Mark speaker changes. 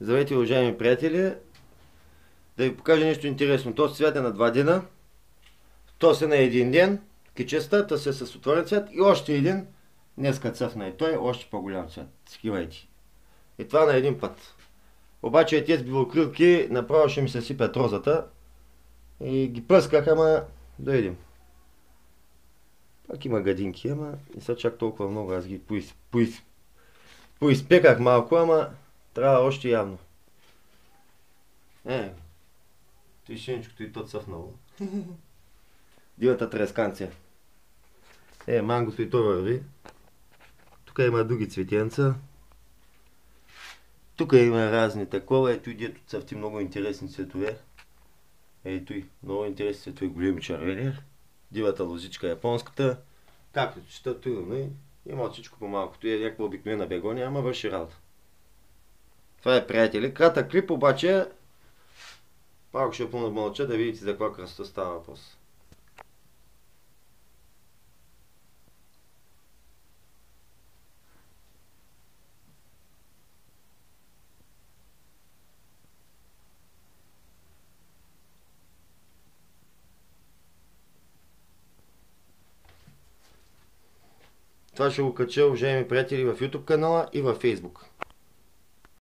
Speaker 1: Здравейте, уважаеми приятели! Да ви покажа нещо интересно. То цвят е на два дена. То се на един ден. Кичеста, та се с отворен цвят. И още един. Днеска цъфна и той, още по-голям цвят. Скивайте. И това на един път. Обаче тези билокрилки направо ще ми се сипят розата. И ги пръсках, ама да. Пак има гадинки, ама не са чак толкова много. Аз ги поис, поис, поизпеках малко, ама трябва още явно. Е, той шенчкото и то цъфнало. Дивата тресканция. Е, мангото и то върви. Тук има други цветенца. Тук има разни такова. Ето и дето цъфти много интересни цветове. Ето и много интересни цветове, големи червени. Дивата лозичка японската. Както чета, трудно има всичко по малкото. Е някаква обикновена бегония, ама върши работа. Това е, приятели. Кратък клип, обаче малко ще помълча да видите за каква красота става въпрос. Това ще го кача, уважаеми приятели, в YouTube канала и в Facebook.